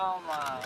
号知道吗